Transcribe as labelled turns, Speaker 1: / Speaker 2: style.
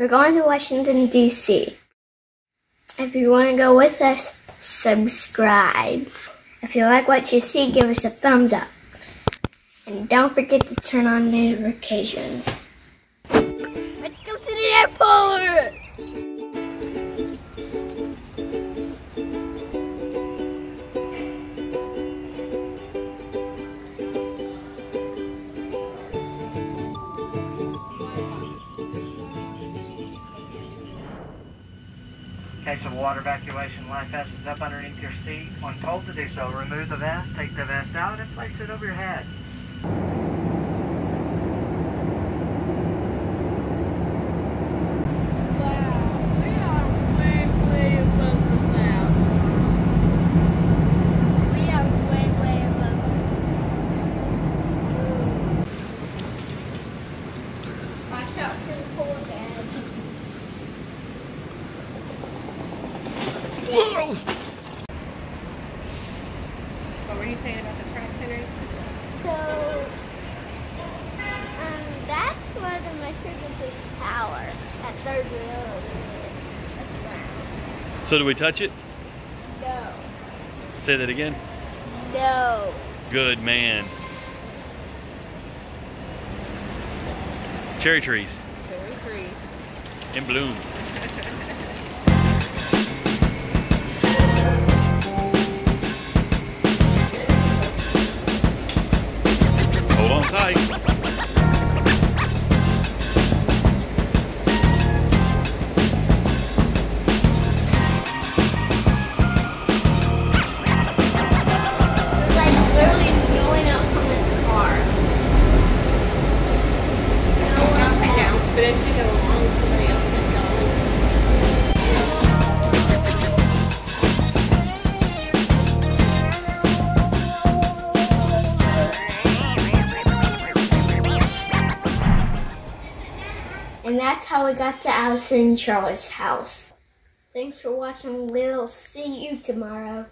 Speaker 1: We're going to Washington, D.C. If you want to go with us, subscribe. If you like what you see, give us a thumbs up. And don't forget to turn on notifications. Let's go to the airport!
Speaker 2: Case of water evacuation, life vest is up underneath your seat. When told to do so, remove the vest, take the vest out, and place it over your head.
Speaker 1: Watch out for the pool, Dad.
Speaker 3: What were you saying about the track center?
Speaker 1: So, um, that's where the Metro gets its power. That third rail. That's brown.
Speaker 4: So do we touch it?
Speaker 1: No.
Speaker 4: Say that again.
Speaker 1: No.
Speaker 4: Good man. Cherry trees
Speaker 3: Cherry trees.
Speaker 4: in bloom. Hold
Speaker 3: And
Speaker 1: that's how we got to Allison and Charlie's house. Thanks for watching. We'll see you tomorrow.